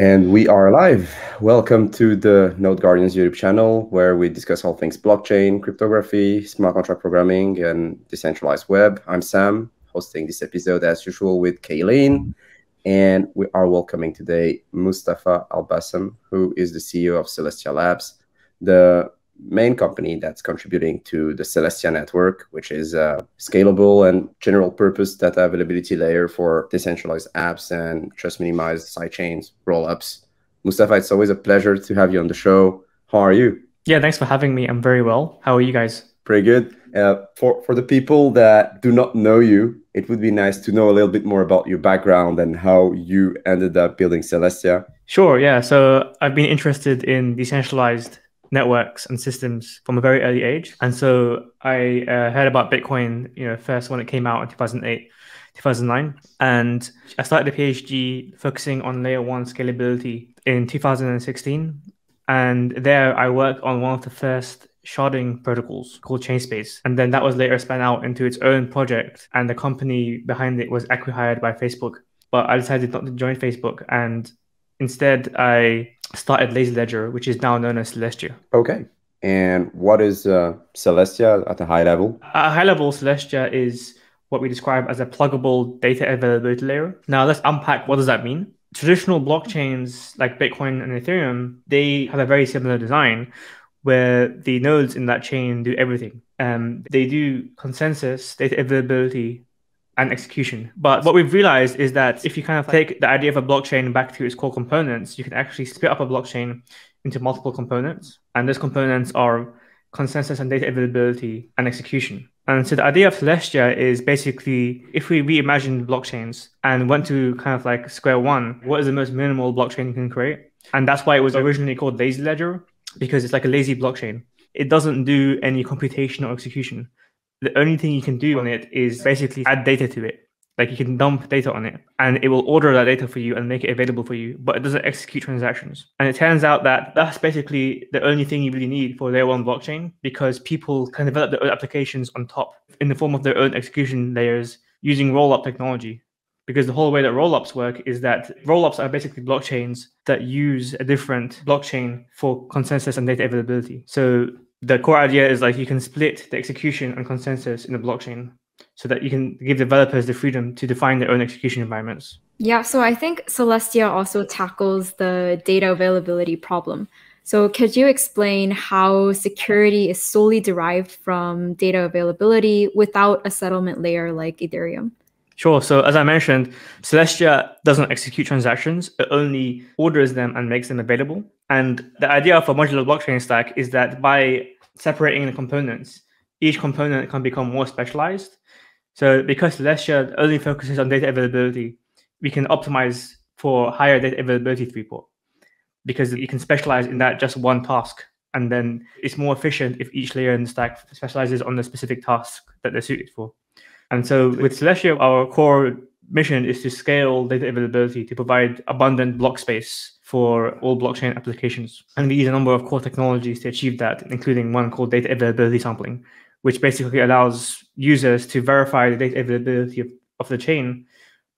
And we are live. Welcome to the Node Guardians YouTube channel, where we discuss all things blockchain, cryptography, smart contract programming, and decentralized web. I'm Sam, hosting this episode as usual with Cailyn. And we are welcoming today Mustafa Al Bassam, who is the CEO of Celestia Labs, the main company that's contributing to the Celestia network, which is a scalable and general purpose data availability layer for decentralized apps and trust minimized sidechains, rollups. Mustafa, it's always a pleasure to have you on the show. How are you? Yeah, thanks for having me. I'm very well. How are you guys? Pretty good. Uh, for, for the people that do not know you, it would be nice to know a little bit more about your background and how you ended up building Celestia. Sure, yeah. So I've been interested in decentralized networks and systems from a very early age. And so I uh, heard about Bitcoin, you know, first when it came out in 2008, 2009. And I started a PhD focusing on layer one scalability in 2016. And there I worked on one of the first sharding protocols called Chainspace. And then that was later spun out into its own project. And the company behind it was acquired by Facebook. But I decided not to join Facebook. And instead, I started Lazy Ledger, which is now known as Celestia. Okay. And what is uh, Celestia at a high level? At a high level, Celestia is what we describe as a pluggable data availability layer. Now let's unpack what does that mean. Traditional blockchains like Bitcoin and Ethereum, they have a very similar design where the nodes in that chain do everything. Um, they do consensus, data availability, and execution. But what we've realized is that if you kind of take the idea of a blockchain back to its core components, you can actually split up a blockchain into multiple components. And those components are consensus and data availability and execution. And so the idea of Celestia is basically if we reimagine blockchains and went to kind of like square one, what is the most minimal blockchain you can create? And that's why it was originally called Lazy Ledger, because it's like a lazy blockchain. It doesn't do any computation or execution the only thing you can do on it is basically add data to it. Like you can dump data on it and it will order that data for you and make it available for you, but it doesn't execute transactions. And it turns out that that's basically the only thing you really need for layer one blockchain because people can develop their own applications on top in the form of their own execution layers using rollup technology. Because the whole way that rollups work is that rollups are basically blockchains that use a different blockchain for consensus and data availability. So the core idea is like you can split the execution and consensus in the blockchain so that you can give developers the freedom to define their own execution environments. Yeah, so I think Celestia also tackles the data availability problem. So could you explain how security is solely derived from data availability without a settlement layer like Ethereum? Sure. So as I mentioned, Celestia doesn't execute transactions. It only orders them and makes them available. And the idea of a modular blockchain stack is that by separating the components, each component can become more specialized. So because Celestia only focuses on data availability, we can optimize for higher data availability throughput because you can specialize in that just one task. And then it's more efficient if each layer in the stack specializes on the specific task that they're suited for. And so with Celestia, our core mission is to scale data availability to provide abundant block space for all blockchain applications. And we use a number of core technologies to achieve that, including one called data availability sampling, which basically allows users to verify the data availability of, of the chain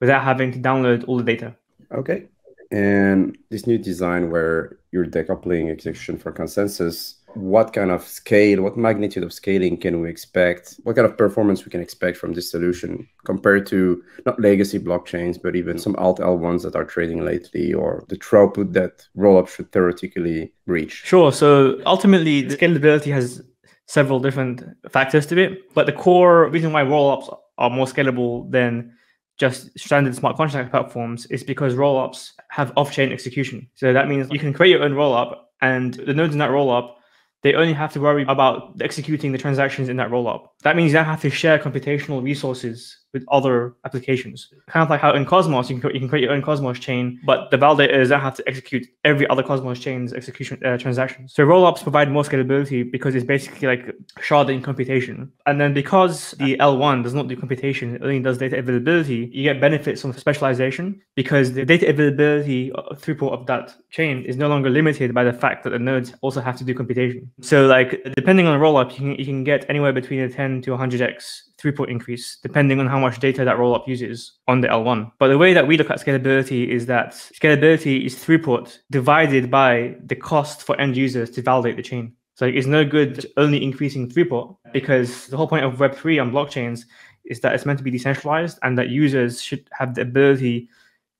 without having to download all the data. Okay. And this new design where you're decoupling execution for consensus what kind of scale, what magnitude of scaling can we expect? What kind of performance we can expect from this solution compared to not legacy blockchains, but even some alt L ones that are trading lately, or the throughput that rollup should theoretically reach? Sure. So ultimately, the scalability has several different factors to it, but the core reason why rollups are more scalable than just standard smart contract platforms is because rollups have off-chain execution. So that means you can create your own rollup, and the nodes in that rollup they only have to worry about executing the transactions in that rollup. That means they have to share computational resources with other applications. Kind of like how in Cosmos, you can, you can create your own Cosmos chain, but the validators don't have to execute every other Cosmos chain's execution uh, transactions. So rollups provide more scalability because it's basically like sharding computation. And then because the L1 does not do computation, it only does data availability, you get benefits from specialization because the data availability throughput of that chain is no longer limited by the fact that the nodes also have to do computation. So like depending on the rollup, you can, you can get anywhere between a 10 to 100x throughput increase depending on how much data that rollup uses on the L1. But the way that we look at scalability is that scalability is throughput divided by the cost for end users to validate the chain. So it's no good only increasing throughput because the whole point of Web3 on blockchains is that it's meant to be decentralized and that users should have the ability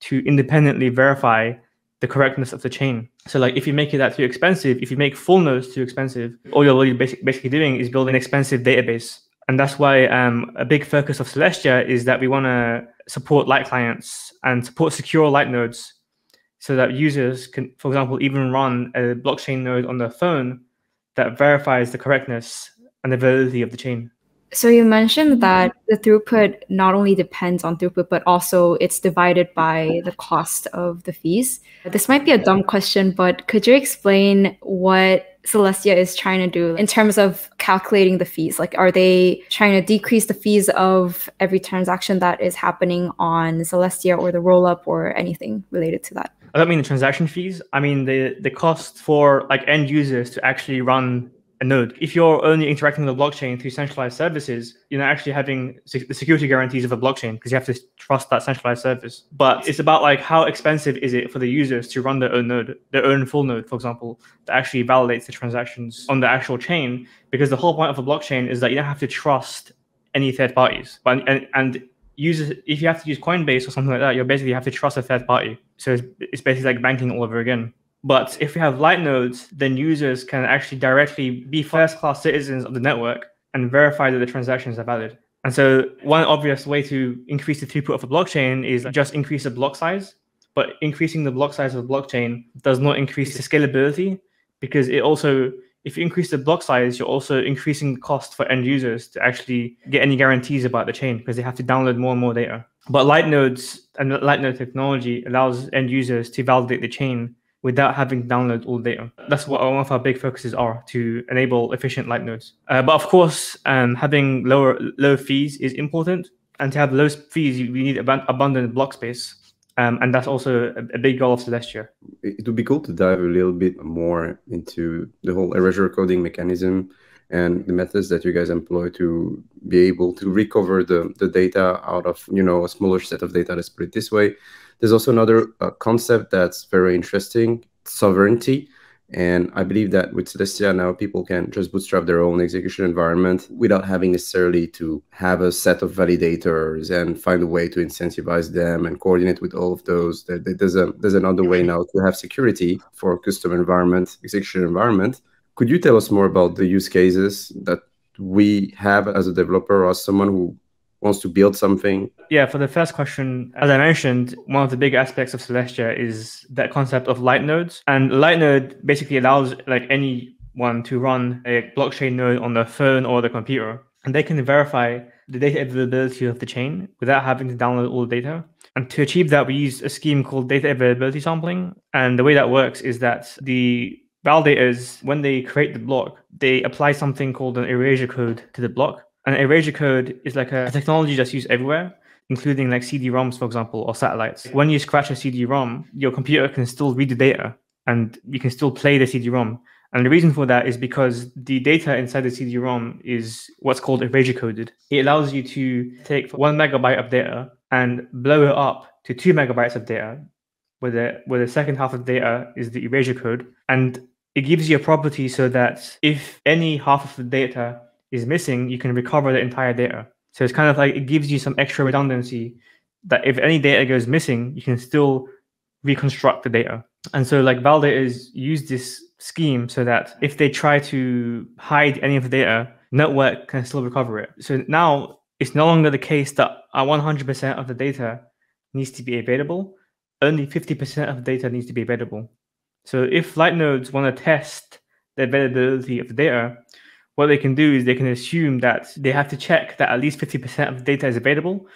to independently verify the correctness of the chain. So like if you make it that too expensive, if you make full nodes too expensive, all you're really basic, basically doing is building an expensive database. And that's why um, a big focus of Celestia is that we want to support light clients and support secure light nodes so that users can, for example, even run a blockchain node on their phone that verifies the correctness and the validity of the chain. So you mentioned that the throughput not only depends on throughput, but also it's divided by the cost of the fees. This might be a dumb question, but could you explain what Celestia is trying to do in terms of calculating the fees? Like, are they trying to decrease the fees of every transaction that is happening on Celestia or the rollup or anything related to that? I don't mean the transaction fees. I mean the the cost for like end users to actually run a node. If you're only interacting with the blockchain through centralized services, you're not actually having the security guarantees of a blockchain because you have to trust that centralized service. But it's about like how expensive is it for the users to run their own node, their own full node, for example, that actually validates the transactions on the actual chain. Because the whole point of a blockchain is that you don't have to trust any third parties. But and, and users, if you have to use Coinbase or something like that, you basically have to trust a third party. So it's, it's basically like banking all over again. But if we have light nodes, then users can actually directly be first class citizens of the network and verify that the transactions are valid. And so one obvious way to increase the throughput of a blockchain is just increase the block size. But increasing the block size of the blockchain does not increase the scalability because it also, if you increase the block size, you're also increasing the cost for end users to actually get any guarantees about the chain because they have to download more and more data. But light nodes and light node technology allows end users to validate the chain without having to download all the data. That's what one of our big focuses are to enable efficient light nodes. Uh, but of course, um, having lower low fees is important. And to have low fees, you, need ab- abundant block space. Um, and that's also a, a, big goal of Celestia. It would be cool to dive a little bit more into the whole erasure coding mechanism and the methods that you guys employ to be able to recover the, the data out of you know a smaller set of data let's put it this way there's also another uh, concept that's very interesting sovereignty. And I believe that with Celestia now, people can just bootstrap their own execution environment without having necessarily to have a set of validators and find a way to incentivize them and coordinate with all of those. There's a there's another way now to have security for custom environment, execution environment. Could you tell us more about the use cases that we have as a developer or as someone who wants to build something? Yeah, for the first question, as I mentioned, one of the big aspects of Celestia is that concept of light nodes. And light node basically allows like anyone to run a blockchain node on their phone or the computer. And they can verify the data availability of the chain without having to download all the data. And to achieve that, we use a scheme called data availability sampling. And the way that works is that the validators, when they create the block, they apply something called an erasure code to the block. An erasure code is like a technology that's used everywhere, including like CD-ROMs, for example, or satellites. When you scratch a CD-ROM, your computer can still read the data and you can still play the CD-ROM. And the reason for that is because the data inside the CD-ROM is what's called erasure coded. It allows you to take one megabyte of data and blow it up to two megabytes of data, where the where the second half of data is the erasure code, and it gives you a property so that if any half of the data is missing, you can recover the entire data. So it's kind of like it gives you some extra redundancy that if any data goes missing, you can still reconstruct the data. And so like validators use this scheme so that if they try to hide any of the data, network can still recover it. So now it's no longer the case that 100% of the data needs to be available. Only 50% of the data needs to be available. So if light nodes want to test the availability of the data, what they can do is they can assume that they have to check that at least 50% of the data is available.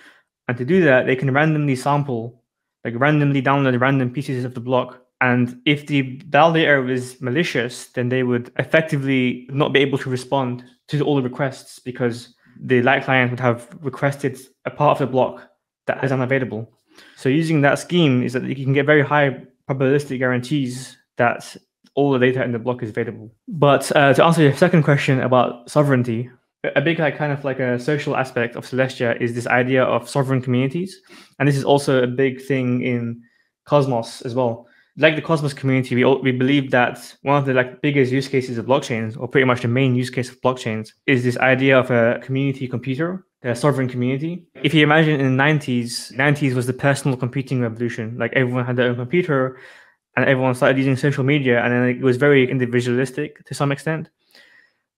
And to do that, they can randomly sample, like randomly download random pieces of the block. And if the validator is malicious, then they would effectively not be able to respond to all the requests because the light client would have requested a part of the block that is unavailable. So using that scheme is that you can get very high probabilistic guarantees that all the data in the block is available. But uh, to answer your second question about sovereignty, a big like kind of like a social aspect of Celestia is this idea of sovereign communities, and this is also a big thing in Cosmos as well. Like the Cosmos community, we all, we believe that one of the like biggest use cases of blockchains, or pretty much the main use case of blockchains, is this idea of a community computer, a sovereign community. If you imagine in the 90s, 90s was the personal computing revolution. Like everyone had their own computer, and everyone started using social media, and then it was very individualistic to some extent.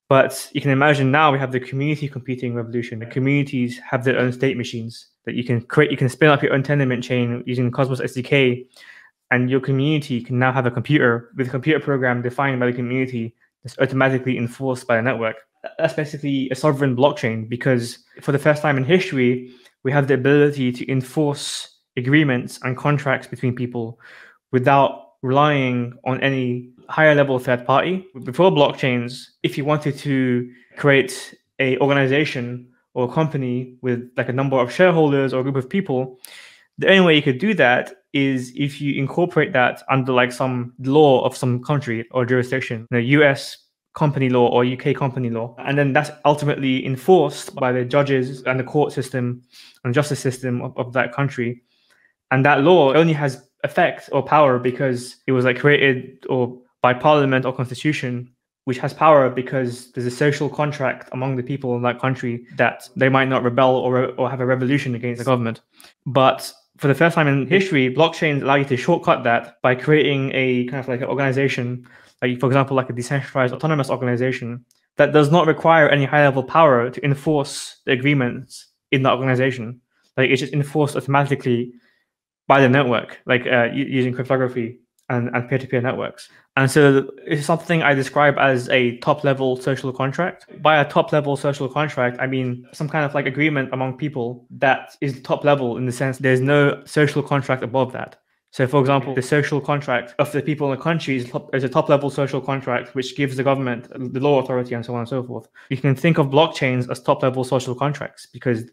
But you can imagine now we have the community computing revolution. The communities have their own state machines that you can create. You can spin up your own Tendermint chain using Cosmos SDK, and your community can now have a computer with a computer program defined by the community that's automatically enforced by the network. That's basically a sovereign blockchain because for the first time in history, we have the ability to enforce agreements and contracts between people without relying on any higher level third party. Before blockchains, if you wanted to create a organization or a company with like a number of shareholders or a group of people, the only way you could do that is if you incorporate that under like some law of some country or jurisdiction, the US company law or UK company law. And then that's ultimately enforced by the judges and the court system and justice system of, of that country. And that law only has effect or power because it was like created or by parliament or constitution which has power because there's a social contract among the people in that country that they might not rebel or, or have a revolution against the government. But for the first time in history, blockchains allow you to shortcut that by creating a kind of like an organization, like for example, like a decentralized autonomous organization that does not require any high level power to enforce the agreements in the organization. Like it's just enforced automatically by the network, like uh, using cryptography and, and peer-to-peer networks. And so it's something I describe as a top-level social contract. By a top-level social contract, I mean some kind of like agreement among people that is top level in the sense there's no social contract above that. So, for example, the social contract of the people in the country is, top, is a top level social contract which gives the government the law authority and so on and so forth. You can think of blockchains as top level social contracts because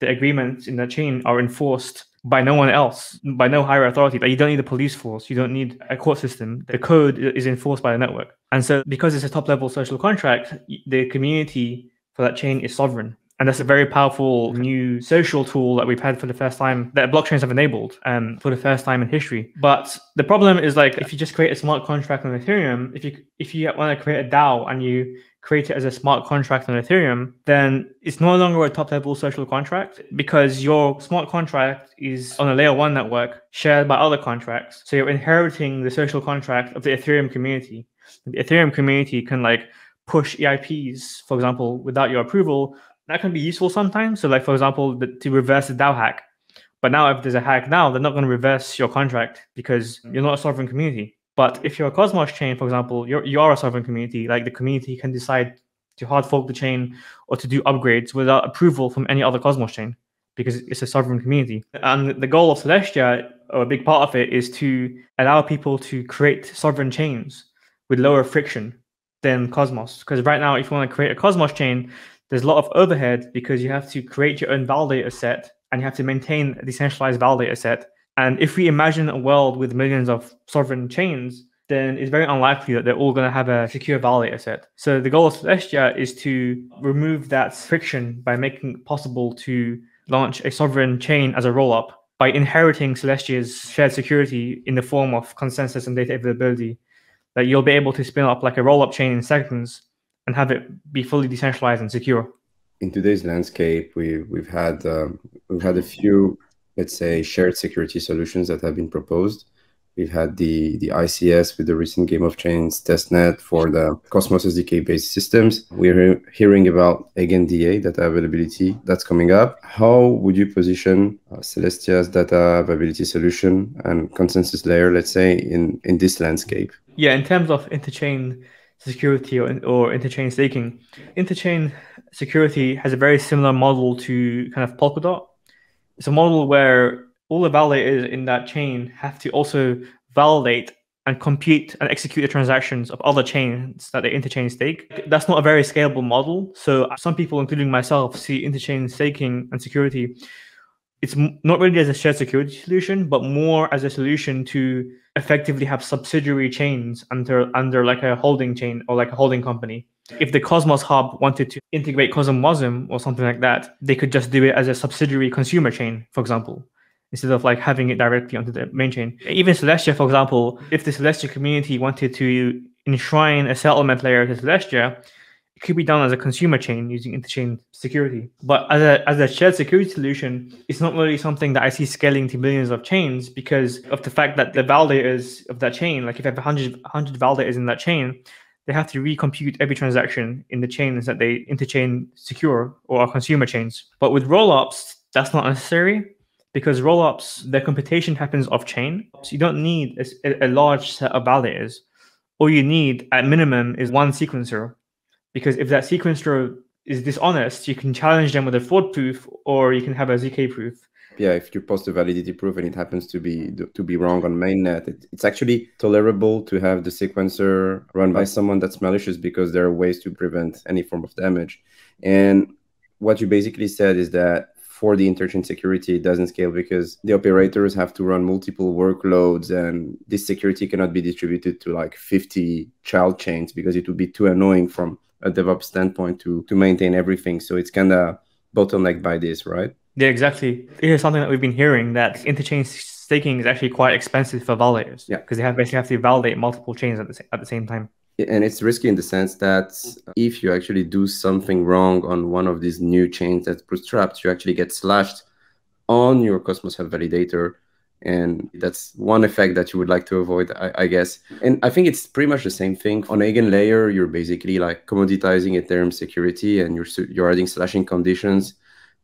the agreements in the chain are enforced by no one else, by no higher authority. Like you don't need a police force, you don't need a court system. The code is enforced by the network. And so because it's a top level social contract, the community for that chain is sovereign. And that's a very powerful new social tool that we've had for the first time that blockchains have enabled um, for the first time in history. But the problem is like if you just create a smart contract on Ethereum, if you if you want to create a DAO and you create it as a smart contract on Ethereum, then it's no longer a top level social contract because your smart contract is on a layer one network shared by other contracts. So you're inheriting the social contract of the Ethereum community. The Ethereum community can like push EIPs, for example, without your approval. That can be useful sometimes. So, like for example, the, to reverse the DAO hack. But now, if there's a hack now, they're not going to reverse your contract because mm. you're not a sovereign community. But if you're a Cosmos chain, for example, you're you are a sovereign community. Like the community can decide to hard fork the chain or to do upgrades without approval from any other Cosmos chain because it's a sovereign community. And the goal of Celestia, or a big part of it, is to allow people to create sovereign chains with lower friction than Cosmos. Because right now, if you want to create a Cosmos chain, there's a lot of overhead because you have to create your own validator set and you have to maintain a decentralized validator set and if we imagine a world with millions of sovereign chains, then it's very unlikely that they're all going to have a secure validator set. So the goal of Celestia is to remove that friction by making it possible to launch a sovereign chain as a rollup by inheriting Celestia's shared security in the form of consensus and data availability. That you'll be able to spin up like a rollup chain in seconds and have it be fully decentralized and secure. In today's landscape, we we've had um, we've had a few let's say, shared security solutions that have been proposed. We've had the, the ICS with the recent Game of Chains testnet for the Cosmos SDK based systems. We're he hearing about EigenDA data availability that's coming up. How would you position uh, Celestia's data availability solution and consensus layer, let's say, in, in this landscape? Yeah, in terms of interchain security or, or interchain staking, interchain security has a very similar model to kind of Polkadot it's a model where all the validators in that chain have to also validate and compute and execute the transactions of other chains that they interchain stake. That's not a very scalable model. So some people, including myself, see interchain staking and security. It's not really as a shared security solution, but more as a solution to effectively have subsidiary chains under under like a holding chain or like a holding company. if the Cosmos Hub wanted to integrate CosmWasm or something like that, they could just do it as a subsidiary consumer chain, for example, instead of like having it directly onto the main chain. Even Celestia, for example, if the Celestia community wanted to enshrine a settlement layer to Celestia, could be done as a consumer chain using interchain security. But as a, as a shared security solution, it's not really something that I see scaling to millions of chains because of the fact that the validators of that chain, like if you have 100, 100 validators in that chain, they have to recompute every transaction in the chains that they interchain secure or are consumer chains. But with rollups, that's not necessary because rollups, their computation happens off chain. So you don't need a, a large set of validators. All you need at minimum is one sequencer because if that sequencer is dishonest, you can challenge them with a fraud proof or you can have a ZK proof yeah, if you post a validity proof and it happens to be to be wrong on mainnet, it, it's actually tolerable to have the sequencer run by someone that's malicious because there are ways to prevent any form of damage. And what you basically said is that for the interchain security, it doesn't scale because the operators have to run multiple workloads, and this security cannot be distributed to like 50 child chains because it would be too annoying from a DevOps standpoint to to maintain everything. So it's kind of bottlenecked by this, right? Yeah, exactly. Here's something that we've been hearing that interchain staking is actually quite expensive for validators. Yeah, because they have basically have to validate multiple chains at the same, at the same time. And it's risky in the sense that if you actually do something wrong on one of these new chains that's bootstrapped, you actually get slashed on your Cosmos Hub validator. And that's one effect that you would like to avoid, I, I, guess. And I think it's pretty much the same thing. On Eigenlayer, you're basically like commoditizing Ethereum security and you're, you're adding slashing conditions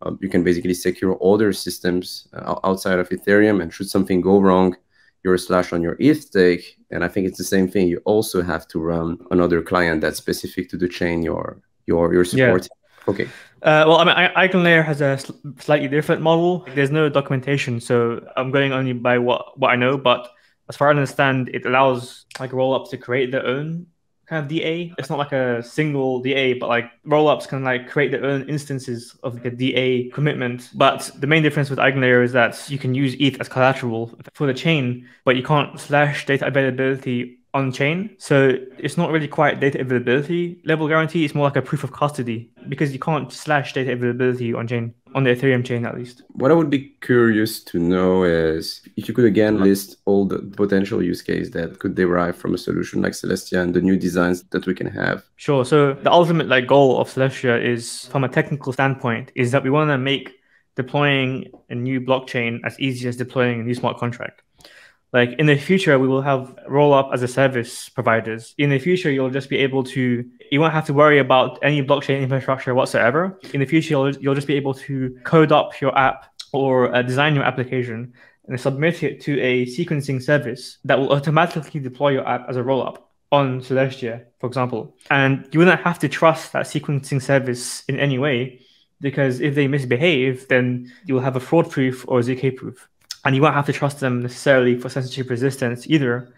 um, you can basically secure other systems uh, outside of Ethereum. And should something go wrong, you're a slash on your ETH stake. And I think it's the same thing. You also have to run another client that's specific to the chain you're you're you're supporting. Yeah. Okay. Uh, well, I mean, EigenLayer has a slightly different model. There's no documentation, so I'm going only by what what I know. But as far as I understand, it allows like rollups to create their own kind of DA. It's not like a single DA, but like rollups can like create their own instances of a DA commitment. But the main difference with EigenLayer is that you can use ETH as collateral for the chain, but you can't slash data availability on chain. So it's not really quite data availability level guarantee. It's more like a proof of custody because you can't slash data availability on chain, on the Ethereum chain at least. What I would be curious to know is if you could again list all the potential use case that could derive from a solution like Celestia and the new designs that we can have. Sure. So the ultimate like goal of Celestia is from a technical standpoint is that we want to make deploying a new blockchain as easy as deploying a new smart contract like in the future we will have roll up as a service providers. In the future you'll just be able to you won't have to worry about any blockchain infrastructure whatsoever. In the future you'll, you'll just be able to code up your app or uh, design your application and submit it to a sequencing service that will automatically deploy your app as a roll up on celestia for example. And you wouldn't have to trust that sequencing service in any way because if they misbehave then you'll have a fraud proof or zk proof and you won't have to trust them necessarily for censorship resistance either,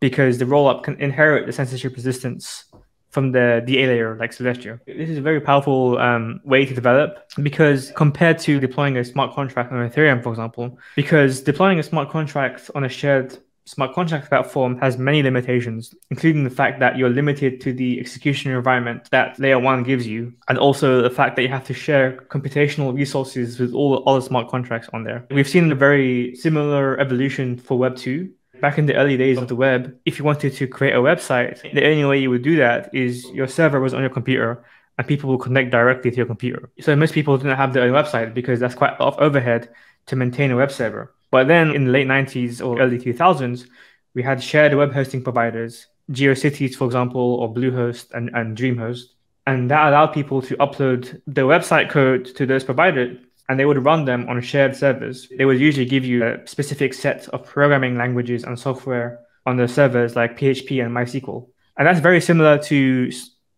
because the rollup can inherit the censorship resistance from the DA layer like Celestia. This is a very powerful um, way to develop because compared to deploying a smart contract on Ethereum, for example, because deploying a smart contract on a shared smart contract platform has many limitations, including the fact that you're limited to the execution environment that layer one gives you, and also the fact that you have to share computational resources with all the other smart contracts on there. We've seen a very similar evolution for Web 2. Back in the early days of the web, if you wanted to create a website, the only way you would do that is your server was on your computer and people will connect directly to your computer. So most people didn't have their own website because that's quite a lot of overhead to maintain a web server. But then in the late 90s or early 2000s, we had shared web hosting providers, GeoCities, for example, or Bluehost and, and DreamHost. And that allowed people to upload their website code to those providers and they would run them on shared servers. They would usually give you a specific set of programming languages and software on the servers like PHP and MySQL. And that's very similar to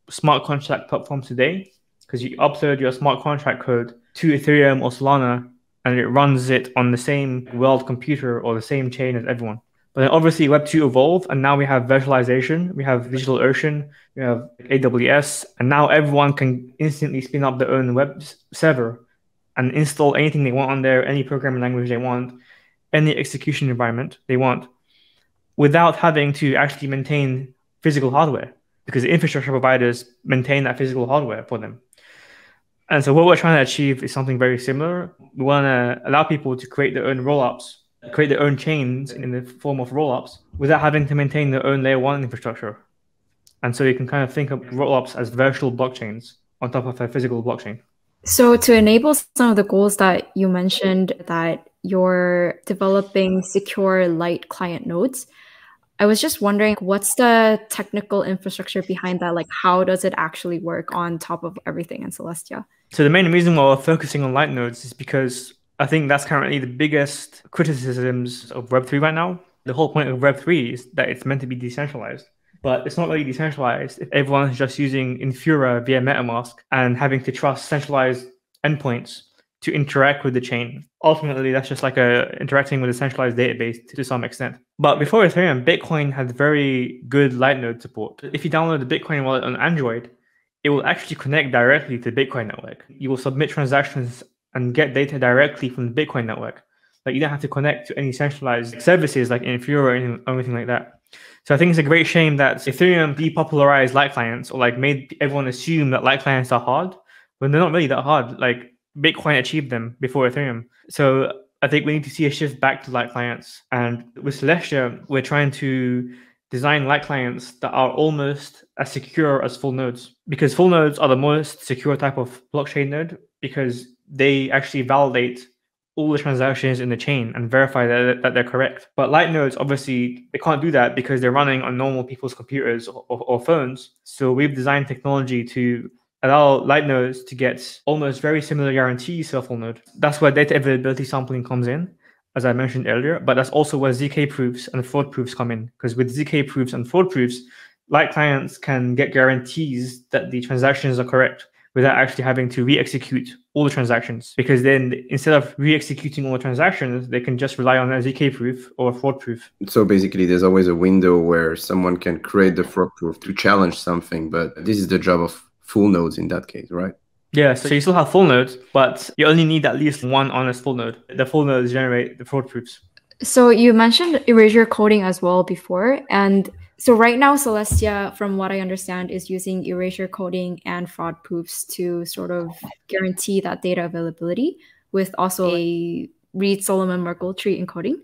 smart contract platforms today because you upload your smart contract code to Ethereum or Solana and it runs it on the same world computer or the same chain as everyone. But then obviously Web 2 evolved and now we have virtualization, we have DigitalOcean, we have AWS, and now everyone can instantly spin up their own web server and install anything they want on there, any programming language they want, any execution environment they want, without having to actually maintain physical hardware. because the infrastructure providers maintain that physical hardware for them. And so what we're trying to achieve is something very similar. We want to allow people to create their own rollups, create their own chains in the form of rollups without having to maintain their own layer one infrastructure. And so you can kind of think of rollups as virtual blockchains on top of a physical blockchain. So to enable some of the goals that you mentioned that you're developing secure light client nodes, I was just wondering what's the technical infrastructure behind that? Like, how does it actually work on top of everything in Celestia? So, the main reason why we're focusing on light nodes is because I think that's currently the biggest criticisms of Web3 right now. The whole point of Web3 is that it's meant to be decentralized, but it's not really decentralized if everyone's just using Infura via MetaMask and having to trust centralized endpoints to interact with the chain. Ultimately, that's just like a interacting with a centralized database to some extent. But before Ethereum, Bitcoin had very good light node support. If you download the Bitcoin wallet on Android, it will actually connect directly to the Bitcoin network. You will submit transactions and get data directly from the Bitcoin network. Like you don't have to connect to any centralized services like Infura or anything like that. So I think it's a great shame that Ethereum depopularized light clients or like made everyone assume that light clients are hard when they're not really that hard. Like Bitcoin achieved them before Ethereum. So I think we need to see a shift back to light clients. And with Celestia, we're trying to design light clients that are almost as secure as full nodes because full nodes are the most secure type of blockchain node because they actually validate all the transactions in the chain and verify that, that they're correct. But light nodes, obviously, they can't do that because they're running on normal people's computers or, or, or phones. So we've designed technology to allow light nodes to get almost very similar guarantees to a full node. That's where data availability sampling comes in, as I mentioned earlier, but that's also where ZK proofs and fraud proofs come in. Because with ZK proofs and fraud proofs, light clients can get guarantees that the transactions are correct without actually having to re-execute all the transactions. Because then instead of re-executing all the transactions, they can just rely on a ZK proof or a fraud proof. So basically there's always a window where someone can create the fraud proof to challenge something, but this is the job of full nodes in that case, right? Yeah, so you still have full nodes, but you only need at least one honest full node. The full nodes generate the fraud proofs. So you mentioned erasure coding as well before. And so right now, Celestia, from what I understand, is using erasure coding and fraud proofs to sort of guarantee that data availability with also a Reed-Solomon Merkle tree encoding.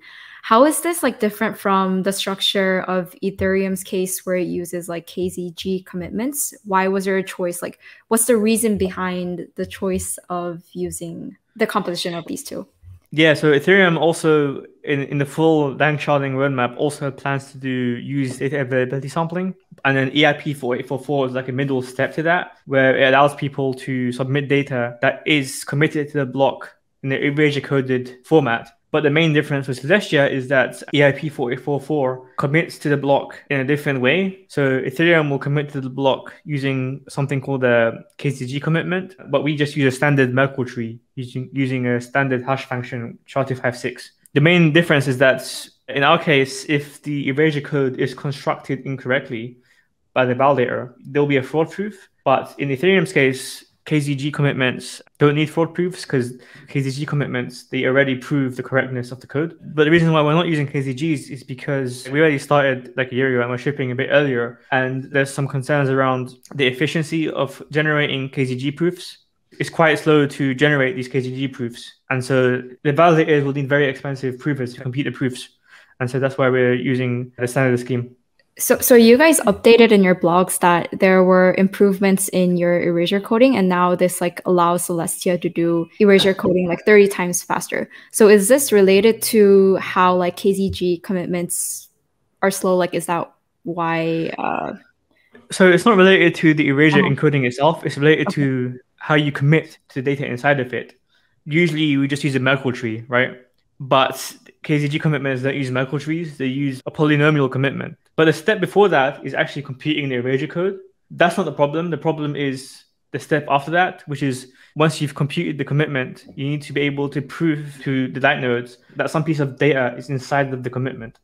How is this like different from the structure of Ethereum's case where it uses like KZG commitments? Why was there a choice? Like, what's the reason behind the choice of using the composition of these two? Yeah, so Ethereum also in, in the full Danksharding roadmap also plans to do use data availability sampling. And then EIP 4844 is like a middle step to that, where it allows people to submit data that is committed to the block in the erasure coded format but the main difference with Celestia is that EIP 4844 commits to the block in a different way. So Ethereum will commit to the block using something called a KZG commitment, but we just use a standard Merkle tree using, using a standard hash function SHA-256. The main difference is that in our case, if the erasure code is constructed incorrectly by the validator, there'll be a fraud proof. But in Ethereum's case, KZG commitments don't need fraud proofs because KZG commitments they already prove the correctness of the code. But the reason why we're not using KZGs is because we already started like a year ago and we're shipping a bit earlier, and there's some concerns around the efficiency of generating KZG proofs. It's quite slow to generate these KZG proofs, and so the validators will need very expensive provers to compute the proofs, and so that's why we're using the standard scheme. So, so you guys updated in your blogs that there were improvements in your erasure coding, and now this like allows Celestia to do erasure coding like 30 times faster. So, is this related to how like KZG commitments are slow? Like, is that why? Uh... So, it's not related to the erasure oh. encoding itself. It's related okay. to how you commit to the data inside of it. Usually, we just use a Merkle tree, right? But KZG commitments don't use Merkle trees; they use a polynomial commitment. But the step before that is actually computing the erasure code. That's not the problem. The problem is the step after that, which is once you've computed the commitment, you need to be able to prove to the light nodes that some piece of data is inside of the commitment.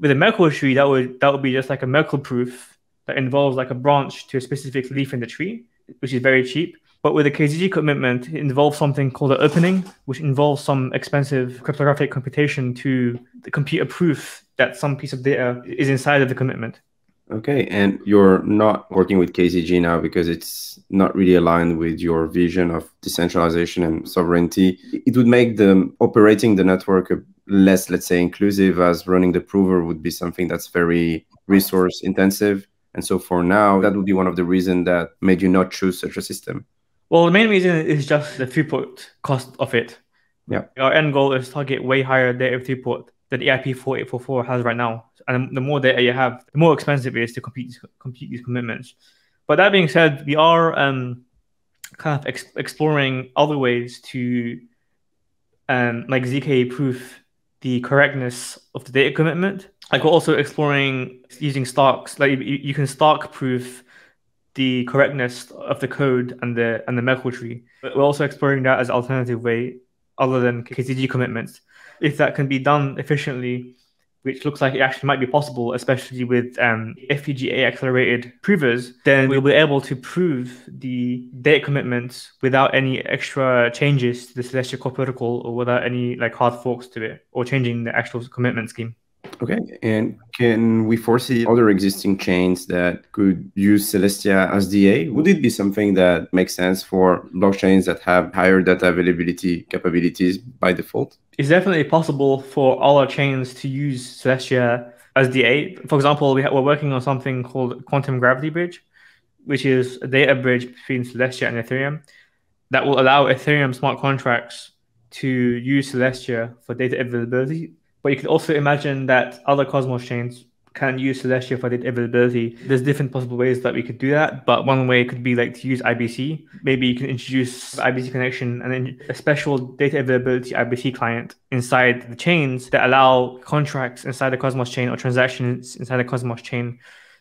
With a Merkle tree, that would that would be just like a Merkle proof that involves like a branch to a specific leaf in the tree, which is very cheap. But with a KZG commitment, it involves something called an opening, which involves some expensive cryptographic computation to compute a proof that some piece of data is inside of the commitment. Okay, and you're not working with KZG now because it's not really aligned with your vision of decentralization and sovereignty. It would make the operating the network less, let's say, inclusive, as running the prover would be something that's very resource intensive. And so for now, that would be one of the reasons that made you not choose such a system. Well, the main reason is just the throughput cost of it. Yeah. Our end goal is to target way higher data throughput than EIP 4844 has right now. And the more data you have, the more expensive it is to complete these commitments. But that being said, we are um, kind of ex- exploring other ways to um, like ZK proof the correctness of the data commitment. Like we're also exploring using Starks. Like you, you can Stark proof the correctness of the code and the and the Merkle tree. But we're also exploring that as alternative way other than KZG commitments. If that can be done efficiently, which looks like it actually might be possible, especially with um, FPGA accelerated provers, then we'll be able to prove the date commitments without any extra changes to the Celestia core protocol or without any like hard forks to it or changing the actual commitment scheme. Okay, and can we foresee other existing chains that could use Celestia as DA? Would it be something that makes sense for blockchains that have higher data availability capabilities by default? It's definitely possible for all our chains to use Celestia as DA. For example, we are working on something called Quantum Gravity Bridge, which is a data bridge between Celestia and Ethereum that will allow Ethereum smart contracts to use Celestia for data availability but you could also imagine that other Cosmos chains can use Celestia for data availability. There's different possible ways that we could do that, but one way could be like to use IBC. Maybe you can introduce IBC connection and then a special data availability IBC client inside the chains that allow contracts inside the Cosmos chain or transactions inside the Cosmos chain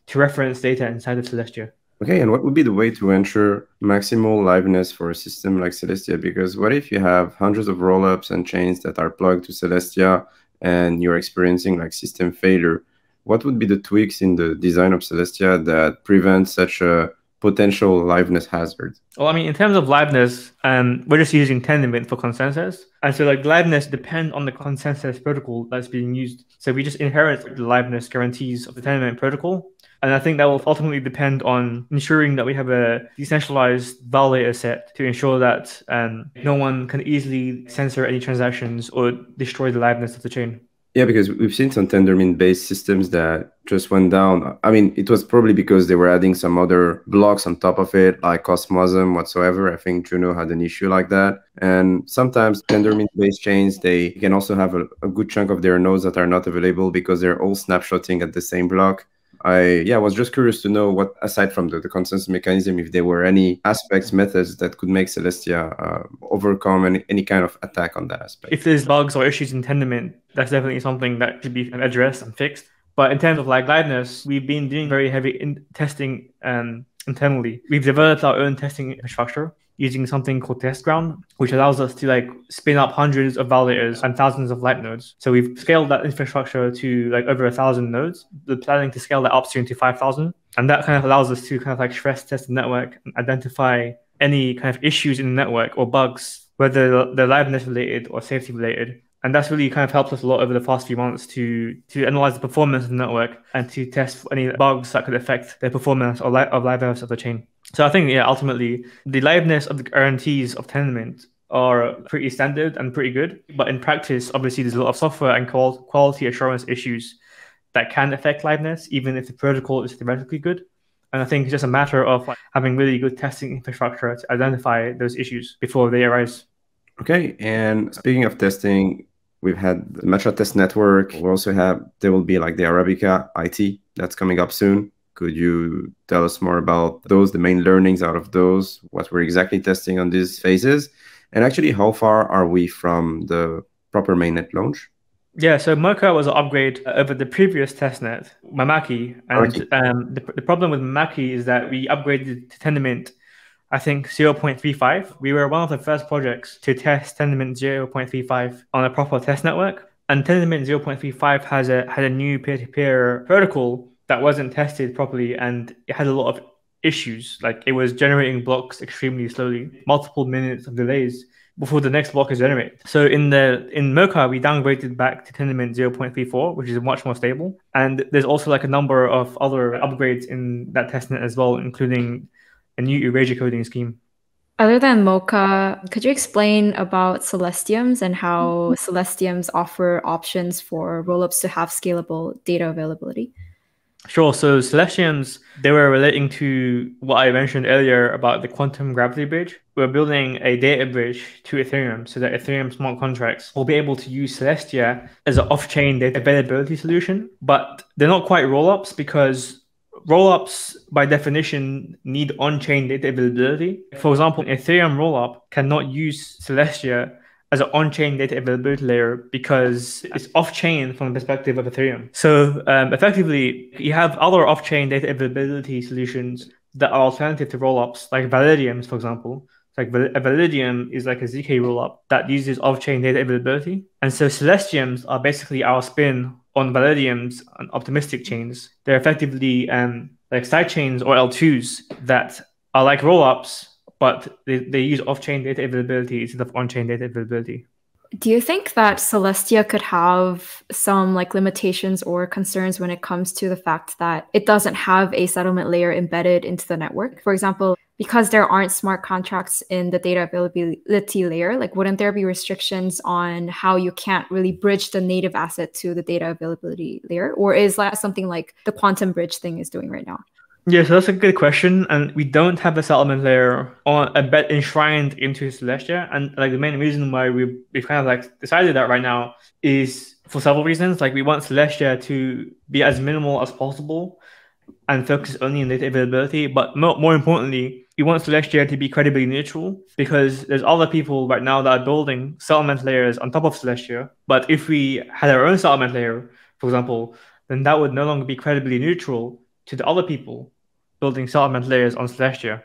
to reference data inside of Celestia. Okay, and what would be the way to ensure maximal liveness for a system like Celestia? Because what if you have hundreds of rollups and chains that are plugged to Celestia and you're experiencing like system failure, what would be the tweaks in the design of Celestia that prevent such a potential liveness hazard? Well, I mean, in terms of liveness, um, we're just using Tendermint for consensus. And so like liveness depend on the consensus protocol that's being used. So we just inherit the liveness guarantees of the Tendermint protocol. And I think that will ultimately depend on ensuring that we have a decentralized validator set to ensure that um, no one can easily censor any transactions or destroy the liveness of the chain. Yeah, because we've seen some Tendermint based systems that just went down. I mean, it was probably because they were adding some other blocks on top of it, like CosmWasm whatsoever. I think Juno had an issue like that. And sometimes Tendermint based chains, they can also have a, a good chunk of their nodes that are not available because they're all snapshotting at the same block. I yeah was just curious to know what aside from the, the consensus mechanism, if there were any aspects, methods that could make Celestia uh, overcome any, any kind of attack on that aspect. If there's bugs or issues in Tendermint, that's definitely something that should be addressed and fixed. But in terms of like liveness, we've been doing very heavy in testing um, internally. We've developed our own testing infrastructure using something called Testground, which allows us to like spin up hundreds of validators and thousands of light nodes. So we've scaled that infrastructure to like over a thousand nodes. We're planning to scale that up soon to 5,000. And that kind of allows us to kind of like stress test the network and identify any kind of issues in the network or bugs, whether they're liveness related or safety related. And that's really kind of helped us a lot over the past few months to to analyze the performance of the network and to test any bugs that could affect the performance or li- of liveness of the chain. So I think, yeah, ultimately, the liveness of the guarantees of Tendermint are pretty standard and pretty good. But in practice, obviously, there's a lot of software and quality assurance issues that can affect liveness, even if the protocol is theoretically good. And I think it's just a matter of like, having really good testing infrastructure to identify those issues before they arise. Okay. And speaking of testing, we've had the Metro Test Network. We also have, there will be like the Arabica IT that's coming up soon. Could you tell us more about those, the main learnings out of those, what we're exactly testing on these phases, and actually how far are we from the proper mainnet launch? Yeah, so Mocha was an upgrade over the previous testnet, Mamaki. And um, the, the problem with Mamaki is that we upgraded to Tendermint, I think 0.35. We were one of the first projects to test Tendermint 0.35 on a proper test network. And Tendermint 0.35 has a had a new peer-to-peer protocol that wasn't tested properly and it had a lot of issues. Like it was generating blocks extremely slowly, multiple minutes of delays before the next block is generated. So in the in Mocha, we downgraded back to Tendermint 0.34, which is much more stable. And there's also like a number of other upgrades in that testnet as well, including a new erasure coding scheme. Other than Mocha, could you explain about Celestiums and how Celestiums offer options for rollups to have scalable data availability? Sure. So Celestiums, they were relating to what I mentioned earlier about the quantum gravity bridge. We're building a data bridge to Ethereum so that Ethereum smart contracts will be able to use Celestia as an off-chain data availability solution. But they're not quite rollups because rollups by definition need on-chain data availability. For example, Ethereum rollup cannot use Celestia as an on-chain data availability layer because it's off-chain from the perspective of Ethereum. So um, effectively, you have other off-chain data availability solutions that are alternative to rollups, like Validiums, for example. Like Validium is like a zk rollup that uses off-chain data availability, and so Celestiums are basically our spin on Validiums and optimistic chains. They're effectively um, like side chains or L2s that are like rollups but they, they use off-chain data availability instead of on-chain data availability. Do you think that Celestia could have some like limitations or concerns when it comes to the fact that it doesn't have a settlement layer embedded into the network? For example, because there aren't smart contracts in the data availability layer, like wouldn't there be restrictions on how you can't really bridge the native asset to the data availability layer? Or is that something like the quantum bridge thing is doing right now? Yeah, so that's a good question, and we don't have a settlement layer on a bet enshrined into Celestia, and like the main reason why we we've kind of like decided that right now is for several reasons. Like we want Celestia to be as minimal as possible and focus only on data availability, but more, more importantly, we want Celestia to be credibly neutral because there's other people right now that are building settlement layers on top of Celestia. But if we had our own settlement layer, for example, then that would no longer be credibly neutral to the other people building settlement layers on Celestia.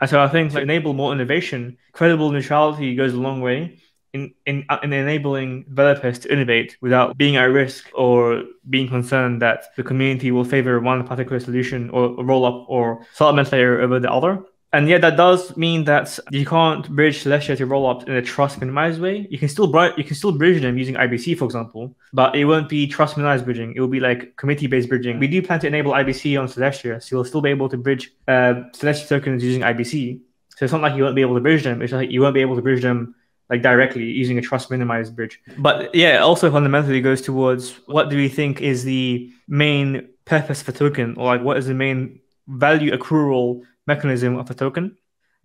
And so I think to enable more innovation, credible neutrality goes a long way in, in, uh, in enabling developers to innovate without being at risk or being concerned that the community will favor one particular solution or roll up or settlement layer over the other. And yeah, that does mean that you can't bridge Celestia to rollups in a trust minimized way. You can still bri- you can still bridge them using IBC, for example, but it won't be trust minimized bridging. It will be like committee based bridging. We do plan to enable IBC on Celestia, so you'll still be able to bridge uh, Celestia tokens using IBC. So it's not like you won't be able to bridge them. It's like you won't be able to bridge them like directly using a trust minimized bridge. But yeah, also fundamentally goes towards what do we think is the main purpose for token, or like what is the main value accrual mechanism of a token.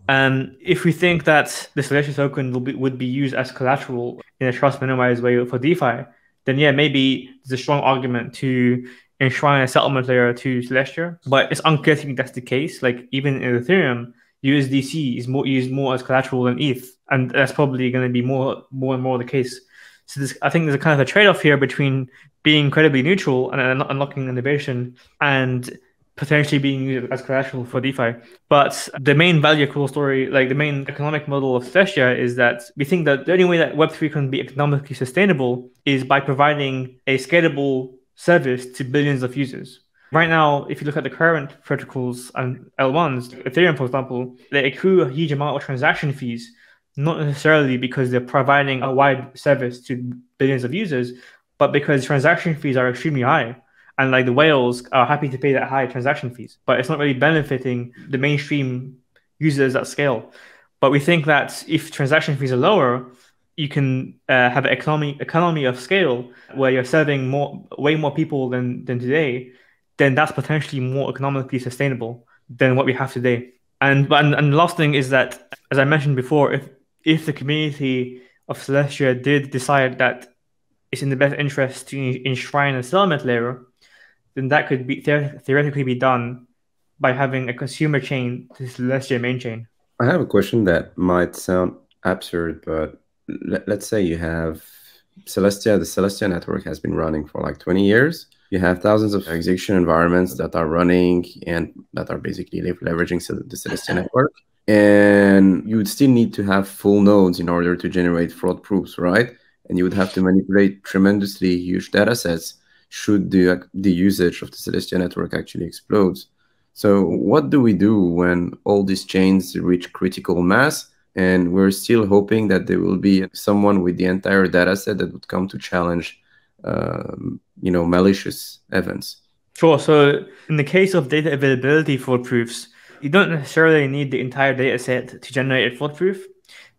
And if we think that the Celestia token will be, would be used as collateral in a trust minimized way for DeFi, then yeah, maybe there's a strong argument to enshrine a settlement layer to Celestia. But it's unclear to me that's the case. Like even in Ethereum, USDC is more used more as collateral than ETH, and that's probably going to be more more and more the case. So this, I think there's a kind of a trade-off here between being incredibly neutral and unlocking innovation and potentially being used as collateral for DeFi. But the main value accrual story, like the main economic model of Celestia, is that we think that the only way that Web3 can be economically sustainable is by providing a scalable service to billions of users. Right now, if you look at the current protocols and L1s, Ethereum, for example, they accrue a huge amount of transaction fees, not necessarily because they're providing a wide service to billions of users, but because transaction fees are extremely high and like the whales are happy to pay that high transaction fees, but it's not really benefiting the mainstream users at scale. But we think that if transaction fees are lower, you can uh, have an economy economy of scale where you're serving more way more people than than today. Then that's potentially more economically sustainable than what we have today. And and, and the last thing is that, as I mentioned before, if if the community of Celestia did decide that it's in the best interest to enshrine a settlement layer, then that could be theoretically be done by having a consumer chain to Celestia main chain. I have a question that might sound absurd, but let, us say you have Celestia, the Celestia network has been running for like 20 years. You have thousands of execution environments that are running and that are basically leveraging the Celestia network. And you would still need to have full nodes in order to generate fraud proofs, right? And you would have to manipulate tremendously huge data sets should the, the usage of the Celestia network actually explodes. So what do we do when all these chains reach critical mass? And we're still hoping that there will be someone with the entire data set that would come to challenge um, you know malicious events. Sure. So in the case of data availability for proofs you don't necessarily need the entire data set to generate a fault proof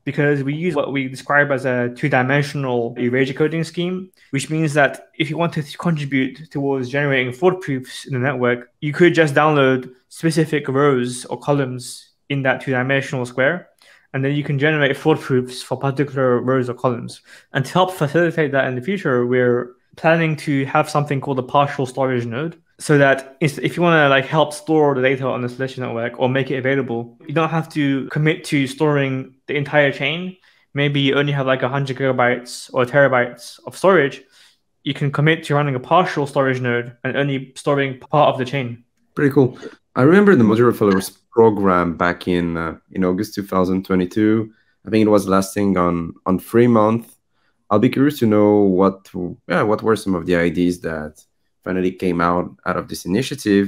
because we use what we describe as a two-dimensional erasure coding scheme, which means that if you wanted to contribute towards generating fault proofs in the network, you could just download specific rows or columns in that two-dimensional square, and then you can generate fault proofs for particular rows or columns. And to help facilitate that in the future, we're planning to have something called a partial storage node so that if you want to like help store the data on the Celestia network or make it available, you don't have to commit to storing the entire chain. Maybe you only have like 100 gigabytes or terabytes of storage. You can commit to running a partial storage node and only storing part of the chain. Pretty cool. I remember the Modular Fellows program back in uh, in August 2022. I think it was lasting on on three months. I'll be curious to know what yeah what were some of the ideas that finally came out out of this initiative,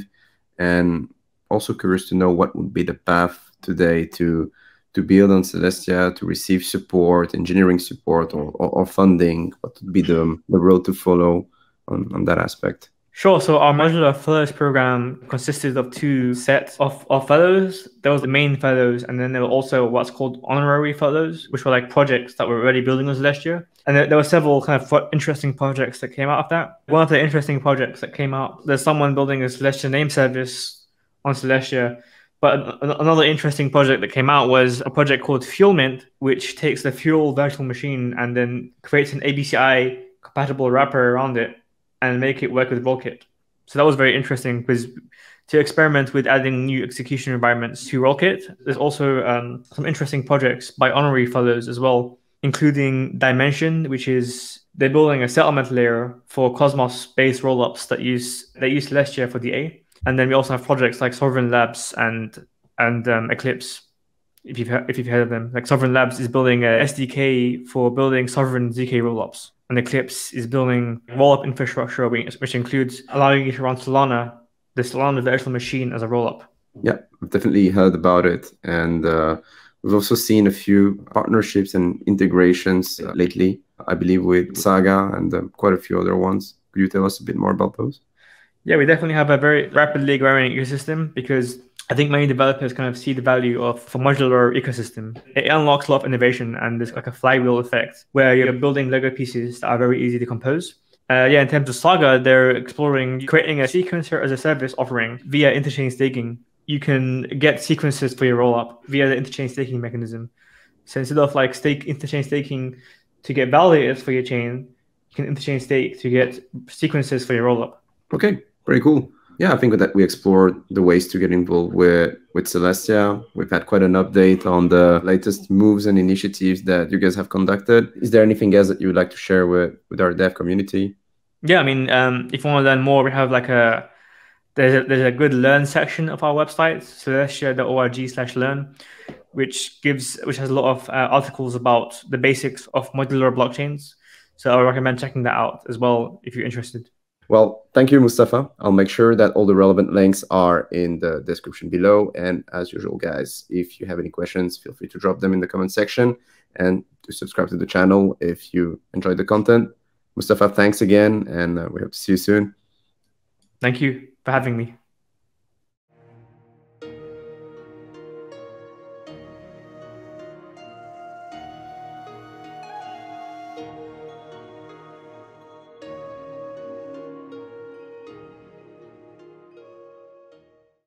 and also curious to know what would be the path today to to build on Celestia, to receive support, engineering support, or, or, or funding. What would be the the road to follow on, on that aspect? Sure. So our modular fellows program consisted of two sets of, of fellows. There was the main fellows, and then there were also what's called honorary fellows, which were like projects that were already building on Celestia. And there, there were several kind of interesting projects that came out of that. One of the interesting projects that came out, there's someone building a Celestia name service on Celestia. But another interesting project that came out was a project called FuelMint, which takes the Fuel virtual machine and then creates an ABCI compatible wrapper around it and make it work with Rollkit. So that was very interesting because to experiment with adding new execution environments to Rollkit. There's also um, some interesting projects by honorary fellows as well, including Dymension, which is they're building a settlement layer for Cosmos-based rollups that use they use Celestia for DA. And then we also have projects like Sovereign Labs and and um, Eclipse. If you've if you've heard of them, like Sovereign Labs is building a SDK for building sovereign zk rollups and Eclipse is building rollup infrastructure, which includes allowing you to run Solana, the Solana virtual machine as a rollup. Yeah, I've definitely heard about it. And uh, we've also seen a few partnerships and integrations uh, lately, I believe, with Saga and uh, quite a few other ones. Could you tell us a bit more about those? Yeah, we definitely have a very rapidly growing ecosystem because I think many developers kind of see the value of a modular ecosystem. It unlocks a lot of innovation and there's like a flywheel effect where you're building Lego pieces that are very easy to compose. Uh, yeah, in terms of Saga, they're exploring creating a sequencer as a service offering via interchain staking. You can get sequencers for your rollup via the interchain staking mechanism. So instead of like stake interchain staking to get validators for your chain, you can interchain stake to get sequencers for your rollup. Okay, very cool yeah, I think that we explored the ways to get involved with with Celestia. We've had quite an update on the latest moves and initiatives that you guys have conducted. Is there anything else that you would like to share with with our dev community? Yeah, I mean, um, if you want to learn more, we have like a there's a, there's a good learn section of our website, celestia.org/learn, which gives which has a lot of uh, articles about the basics of modular blockchains. So I recommend checking that out as well if you're interested. Well, thank you, Mustafa. I'll make sure that all the relevant links are in the description below. And as usual, guys, if you have any questions, feel free to drop them in the comment section and to subscribe to the channel if you enjoyed the content. Mustafa, thanks again, and uh, we hope to see you soon. Thank you for having me.